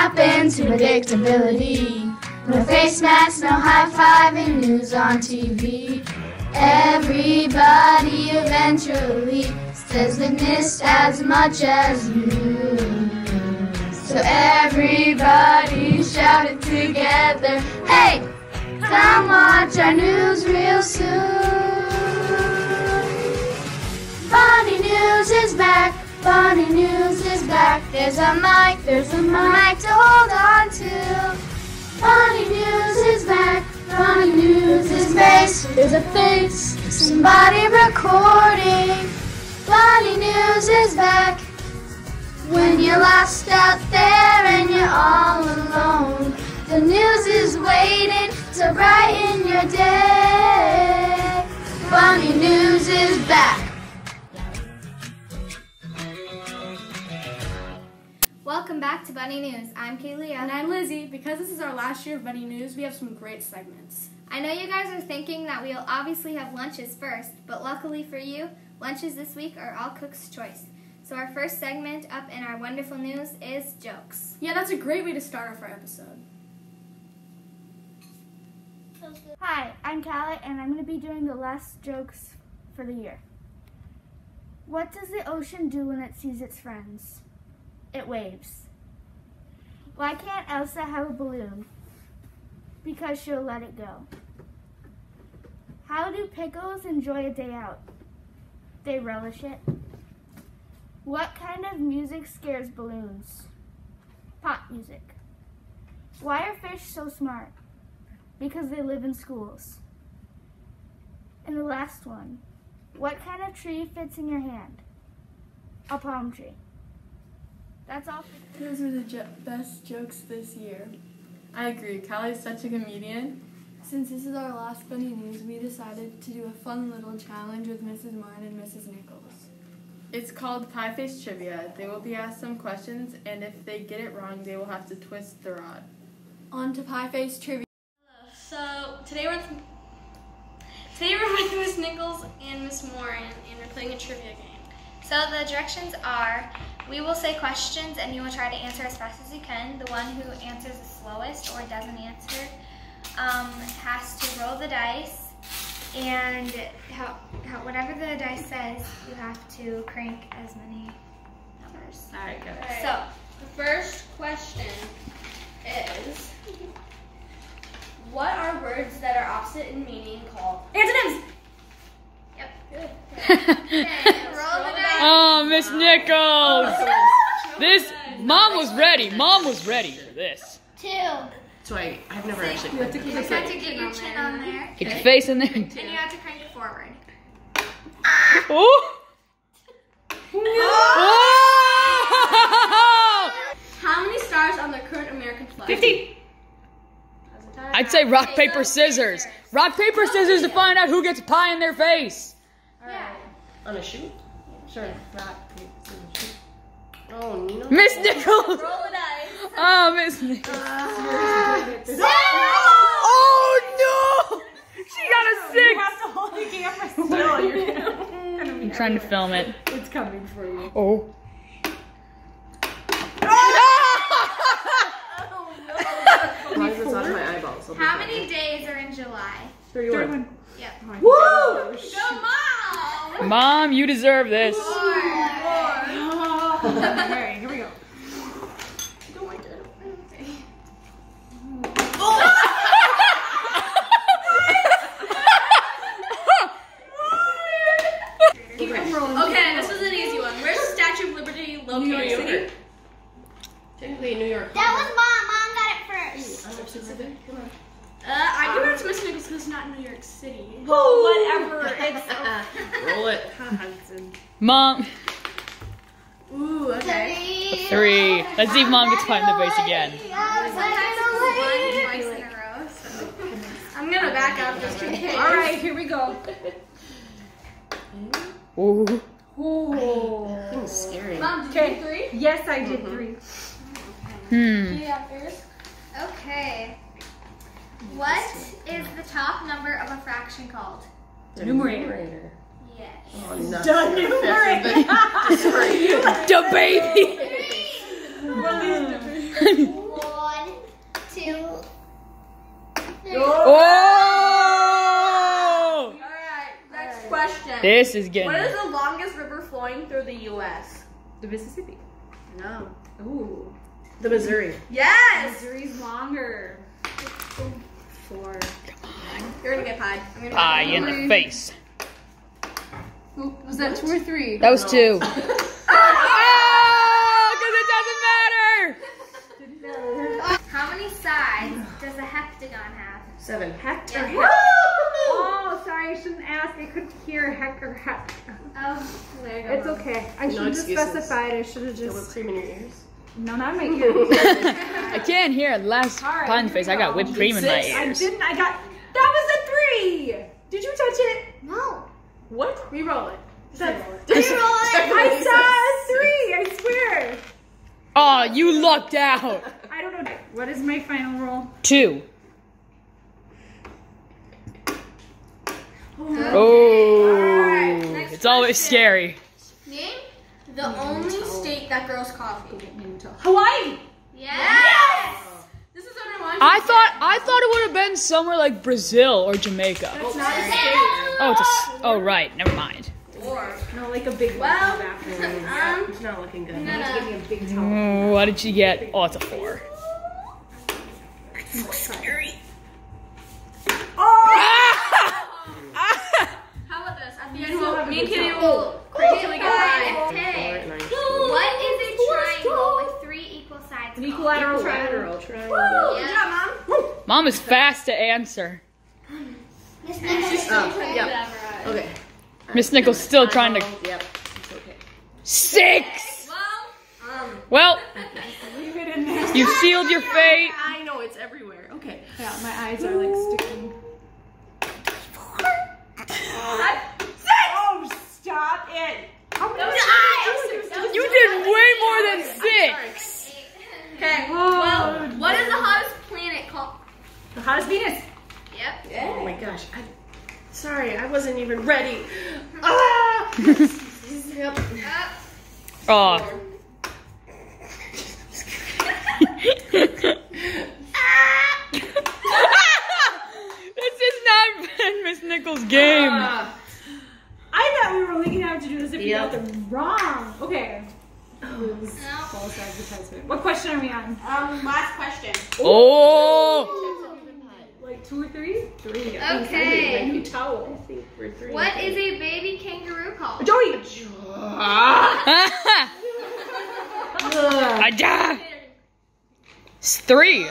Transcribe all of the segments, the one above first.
snap into predictability. No face masks, no high-fiving news on TV. Everybody eventually says they missed as much as you. So everybody shout it together. Hey, come watch our news real soon. Bunny News is back. Bunny News is back. There's a mic, there's a mic to hold on to. Bunny News is back. Bunny News is face. There's a face. Somebody recording. Bunny News is back. When you're lost out there and you're all alone, the news is waiting to brighten your day. Bunny News is back. Welcome back to Bunny News. I'm Kaylee. And I'm Lizzie. Because this is our last year of Bunny News, we have some great segments. I know you guys are thinking that we'll obviously have lunches first, but luckily for you, lunches this week are all cook's choice. So our first segment up in our wonderful news is jokes. Yeah, that's a great way to start off our episode. Hi, I'm Callie, and I'm going to be doing the last jokes for the year. What does the ocean do when it sees its friends? It waves. Why can't Elsa have a balloon? Because she'll let it go. How do pickles enjoy a day out? They relish it. What kind of music scares balloons? Pop music. Why are fish so smart? Because they live in schools. And the last one. What kind of tree fits in your hand? A palm tree. That's all. Those are the jo- best jokes this year. I agree. Callie's such a comedian. Since this is our last Bunny News, we decided to do a fun little challenge with Mrs. Martin and Mrs. Nichols. It's called Pie Face Trivia. They will be asked some questions, and if they get it wrong, they will have to twist the rod. On to Pie Face Trivia. Hello. So today we're with, today we're with Miss Nichols and Miss Moran, and we're playing a trivia game. So the directions are we will say questions and you will try to answer as fast as you can. The one who answers the slowest or doesn't answer um, has to roll the dice and how, how, whatever the dice says, you have to crank as many numbers. All right, go. So the first question is, what are words that are opposite in meaning called antonyms? Yep. Good. okay, roll the dice. Oh, Miss Nichols! This mom was ready. Mom was ready for this. Two. So I, I've never actually You have to get your chin on there. Get your face in there. And you have to crank it forward. Oh! Oh! How many stars on the current American flag? Fifty. I'd say rock, paper, scissors. Rock, paper, scissors to find out who gets pie in their face. On a shoe? Sure. Rock, paper, scissors, shoot. Oh, Nino. Miss Nichols! Roll the dice. Oh, Miss Nichols. Uh, oh, no! She got a six! I'm trying to film it. It's coming for you. Oh. Why is this on my eyeballs? I'll be How many days are in July? Thirty-one. Yep. Woo! Go mom. Mom, you deserve this. Alright, here we go. Okay, this was an easy one. Where's the Statue of Liberty located? New York City. Technically New York. That was mom. Mom got it first. I'm Pacific. Come on. Uh, I give it to Miss Nichols because it's not New York City. Whatever. It's Roll it. Mom, Ooh, okay. three. Let's see if mom gets pie in the face again. Sometimes it's one twice in a row. So. I'm gonna back up just in case. All right, here we go. Ooh. That was scary. Mom, did you do three? Yes, I did three. Hmm. Yeah, first. Okay. What is the top number of a fraction called? The numerator. Yes. Oh, not Denumerate. the baby. One, two. Oh! Three. Oh! All right, next question. This is getting. What is the longest river flowing through the U.S.? The Mississippi. No. Ooh. The Missouri. Yes. The Missouri's longer. Four. You're gonna get pie. Pie in the face. Was that two or three? That was two. oh, because it doesn't matter. How many sides does a heptagon have? Seven. Hector. Oh, sorry, I shouldn't ask. I couldn't hear heck or heck. Oh, There you. It's okay. I No should have specified. I should have There was just. cream in your ears. No, not my ears. I can't hear the last All right, pie in the face. we I got whipped cream in my ears. I didn't. I got. That was a three. Did you touch it? no. What? Re-roll it. That's, Re-roll it. I saw a three. I swear. Oh, you lucked out. I don't know. What is my final roll? Two. Oh, oh it's always scary. Name the only state that grows coffee. Hawaii. Yes. This is only one. I thought I thought it would have been somewhere like Brazil or Jamaica. It's not a state. Oh, it's a s- oh right, never mind. No, like a big. Well, Um, it's not looking good. Give me a big towel. Oh, what did she get? Oh, it's a four. How about this? At the end, we'll, me and Kitty will crank till we get pied. Okay. What is a triangle with three equal sides? An called? equilateral triangle. Triangle. Triangle. Good job, Mom. Mom is fast to answer. Oh, yep. Okay. Miss Nichols still trying to Yep. It's okay. six. Well, um, Well, Leave it in there. you sealed your fate. I know it's everywhere. Okay. Yeah, my eyes are like sticking. Oh, stop it! How many You did way more than six. okay. Well, what is the hottest planet called? The hottest Venus. Yep. Oh my gosh. I, sorry, I wasn't even ready. Ah! yep. Oh. this is not been Miss Nichols' game. Ah. I thought we were only gonna have to do this if we Yep. got them wrong. Okay. False advertisement. What question are we on? Um, last question. Oh. Like two or three? Three. Okay. Towel. I think we're three. What is a baby kangaroo called? Joey! Aja. It's three.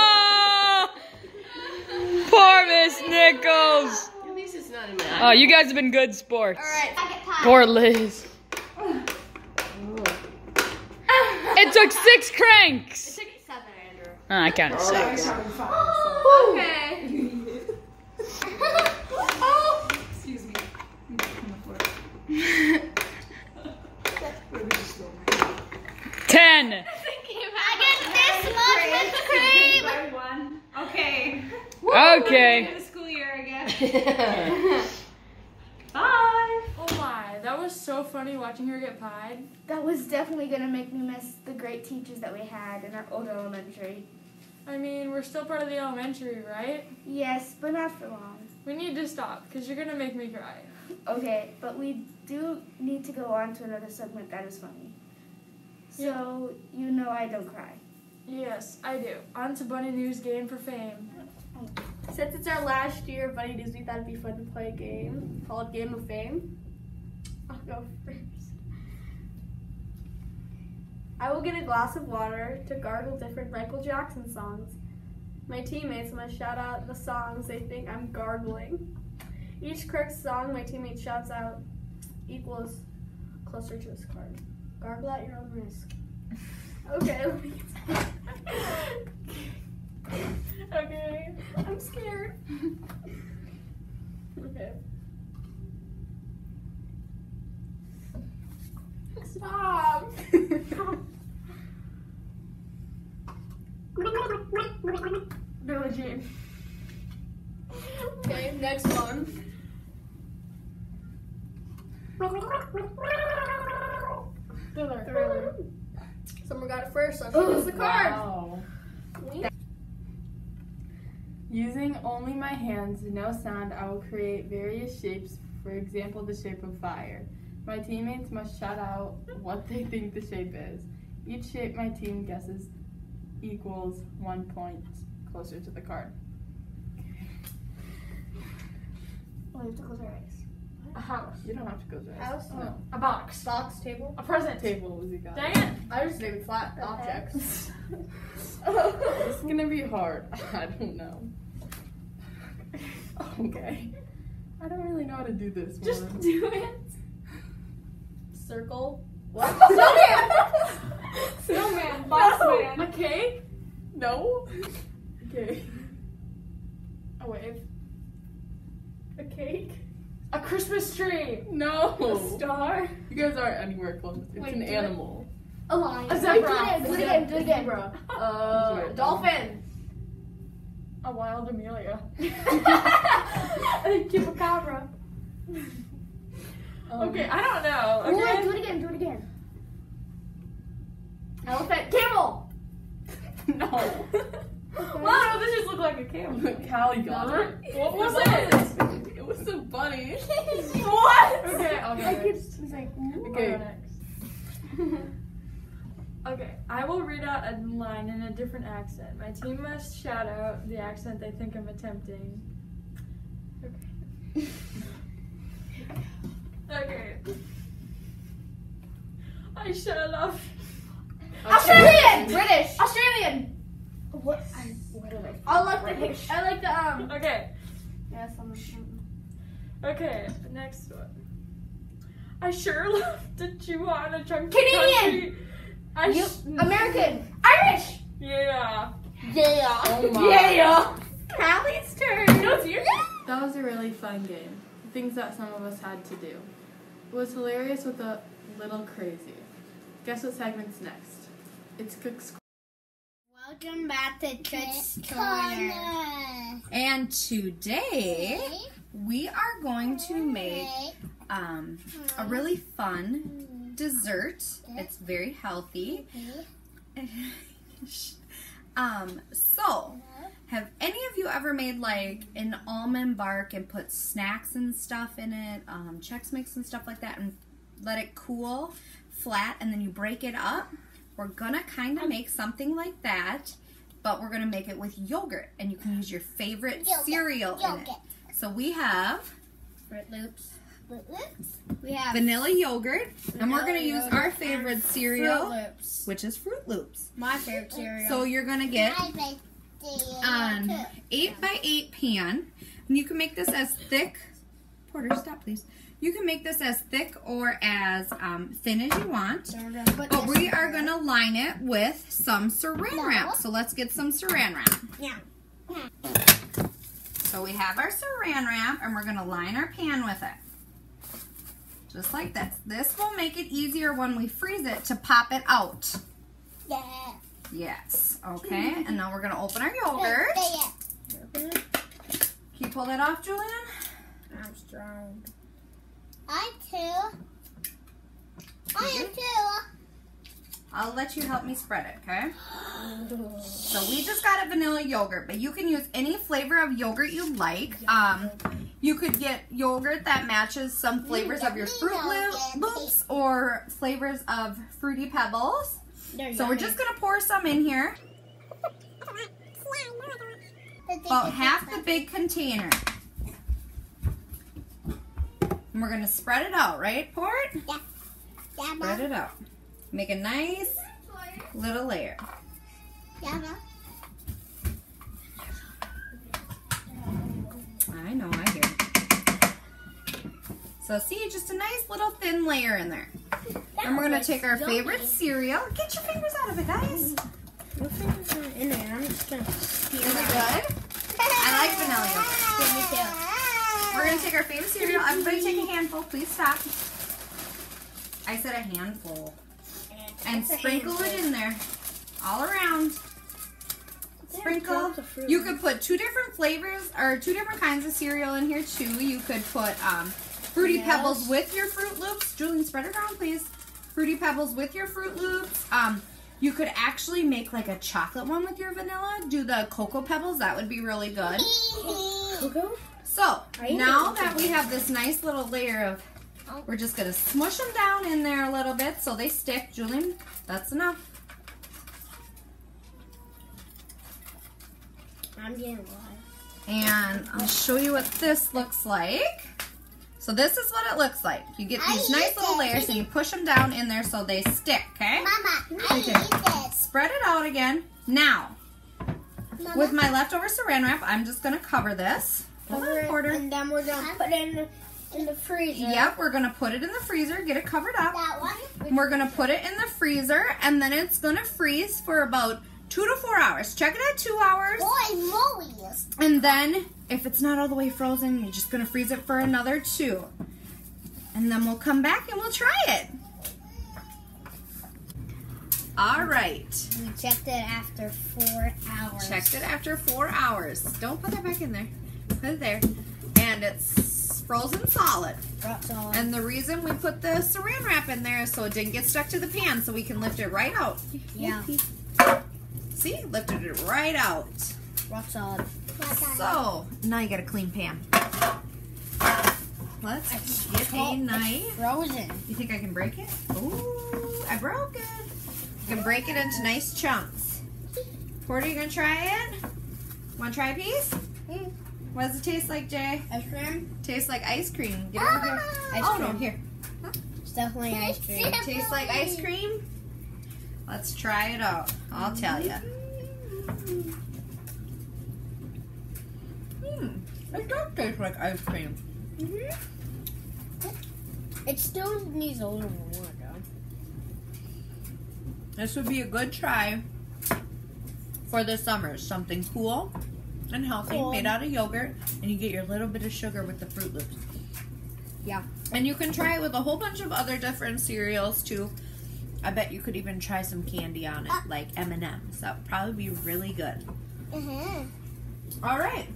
Ah! Poor Miss Nichols. At least it's not in my eye. Oh, you guys have been good sports. Alright, second pie. Poor Liz. It took six cranks. Oh, I counted six. Okay. Excuse me. Ten. I get this much. By one. Okay. Okay. The school year. Oh my, that was so funny watching her get pied. That was definitely gonna make me miss the great teachers that we had in our old elementary. I mean, we're still part of the elementary, right? Yes, but not for long. We need to stop because you're gonna make me cry. Okay, but we do need to go on to another segment that is funny. So you know I don't cry. Yes, I do. On to Bunny News Game for Fame. Since it's our last year of Bunny News, we thought it'd be fun to play a game called Game of Fame. I'll go first. I will get a glass of water to gargle different Michael Jackson songs. My teammates must shout out the songs they think I'm gargling. Each correct song my teammate shouts out equals closer to this card. Gargle at your own risk. Okay, let me Okay, I'm scared. okay. Stop. Okay, next one. Thriller. Thriller. Someone got it first, so gets the card. Wow. Using only my hands, no sound, I will create various shapes, for example, the shape of fire. My teammates must shout out what they think the shape is. Each shape my team guesses equals one point closer to the card. Oh, we have to close our eyes. A house. You don't have to go there. House? No. A box. Box table. A present. Table was you got. Dang it. I just named flat objects. It's gonna be hard. I don't know. Okay. I don't really know how to do this Just one. do it. Circle. Snowman. Box man. A cake. No. Okay. A wave. A cake. A Christmas tree. No. A star. You guys aren't anywhere close. It's Wait, an do it. animal. A lion. A zebra. Do it again. Do it again. Do. Uh, Zebra. dolphin. A wild Amelia. a chupacabra. Um, Okay, I don't know. Ooh, Okay. do it again, do it again. Elephant. Camel. No. Wow, no, this just looked like a camel. Callie got it. What was it? It was a bunny. what? Okay, I'll go Like next. it's, it's like, ooh. I'll Okay. go next. Okay, I will read out a line in a different accent. My team must shout out the accent they think I'm attempting. Okay. Okay. I shall love. Australian. British. Australian. What? I, what did I? I like the. I like the um. Okay, Yes, I'm. okay, next one. I sure love to chew on a chunk Canadian. of country. I You, American. Irish. Yeah. Yeah. Oh my. Yeah. Callie's turn. No, it's your That was a really fun game. Things that some of us had to do. It was hilarious with a little crazy. Guess what segment's next? It's Cook's Welcome back to Cook's Corner. And today we are going to make um, a really fun dessert. It's very healthy. um, so, have any of you ever made like an almond bark and put snacks and stuff in it, um, Chex Mix and stuff like that, and let it cool flat, and then you break it up? We're gonna kind of make something like that, but we're gonna make it with yogurt, and you can use your favorite cereal in it. So we have Froot Loops. Froot Loops. We have vanilla yogurt, and we're gonna use our favorite Fruit cereal, Loops. which is Froot Loops. My favorite cereal. So you're gonna get an eight by eight pan, and you can make this as thick. Porter, stop, please. You can make this as thick or as um, thin as you want. So we're gonna put But we are gonna line it with some saran wrap. So let's get some saran wrap. Yeah. So we have our saran wrap and we're gonna line our pan with it. Just like this. This will make it easier when we freeze it to pop it out. Yeah. Yes. Okay. And now we're gonna open our yogurt. Can you pull that off, Julian? I'm strong. I too. I am too. I'll let you help me spread it, okay? So we just got a vanilla yogurt, but you can use any flavor of yogurt you like. Um, you could get yogurt that matches some flavors of your Froot Loops or flavors of Fruity Pebbles. So we're just gonna pour some in here, about half the big container. And we're gonna spread it out, right, Port? Yeah, Spread it out. Make a nice little layer. yeah, I know, I hear. So see, just a nice little thin layer in there. And we're gonna take our favorite cereal. Get your fingers out of it, guys. Your fingers are in there. I'm just gonna Is it good? I like vanilla yogurt. give me two. We're gonna take our favorite cereal. Everybody take a handful. Please stop. I said a handful. And sprinkle it in there. All around. Sprinkle. You could put two different flavors or two different kinds of cereal in here too. You could put um, Fruity Pebbles with your Froot Loops. Julian, spread it around, please. Fruity Pebbles with your Froot Loops. Um, You could actually make like a chocolate one with your vanilla. Do the cocoa pebbles. That would be really good. Cocoa? So now that we have this nice little layer of, we're just gonna smush them down in there a little bit so they stick. Julian, that's enough. I'm getting live. And I'll show you what this looks like. So this is what it looks like. You get I these nice little it. layers and you push them down in there so they stick, okay? Mama, I Okay. eat this. Spread it out again. Now, Mama. with my leftover saran wrap, I'm just gonna cover this. Hold on, Porter. And then we're gonna put it in the, in the freezer. Yep, we're gonna put it in the freezer, get it covered up. That one. We're gonna put it in the freezer and then it's gonna freeze for about two to four hours. Check it at two hours. Boy, molies. And then if it's not all the way frozen, you're just gonna freeze it for another two. And then we'll come back and we'll try it. All right. We checked it after four hours. Checked it after four hours. Don't put that back in there. Put it there. And it's frozen solid. All. And the reason we put the saran wrap in there is so it didn't get stuck to the pan so we can lift it right out. yeah. See? Lifted it right out. Rock solid. So, now you got a clean pan. Let's get a knife. Frozen. You think I can break it? Ooh, I broke it. You can break it into nice chunks. Porter, you gonna try it? Wanna try a piece? Mm. What does it taste like, Jay? Ice cream? Tastes like ice cream. Get over here. Ice oh, cream. no, here. It's definitely ice cream. Tastes like ice cream? Let's try it out. I'll tell you. Hmm, it does taste like ice cream. Mm -hmm. It still needs a little more though. This would be a good try for the summer. Something cool and healthy, Cool. made out of yogurt, and you get your little bit of sugar with the Froot Loops. Yeah. And you can try it with a whole bunch of other different cereals too. I bet you could even try some candy on it, like M&M's. That would probably be really good. Mm-hmm. All right.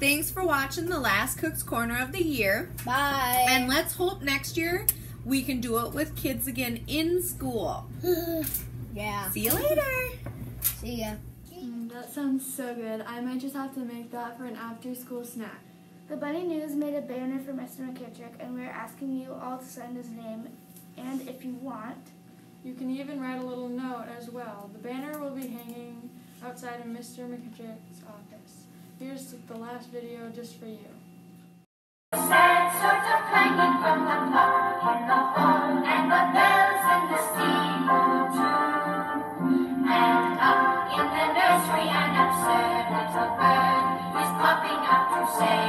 Thanks for watching the last Cook's Corner of the year. Bye. And let's hope next year we can do it with kids again in school. yeah. See you later. See ya. Mm, that sounds so good. I might just have to make that for an after school snack. The Bunny News made a banner for Mr. McKittrick, and we're asking you all to send his name. And if you want, You can even write a little note as well. The banner will be hanging outside of Mr. McKittrick's office. Here's the last video just for you. Sad sort of clanging from the clock in the hall, and the bells in the steeple too. And up in the nursery, an absurd little bird is popping up to say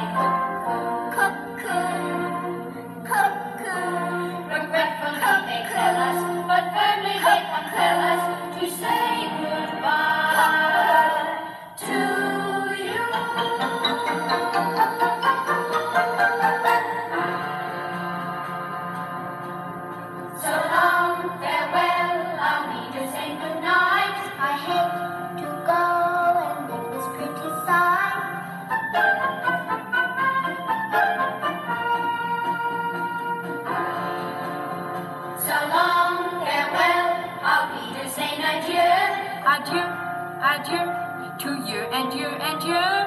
Adieu, adieu, to you and you and you.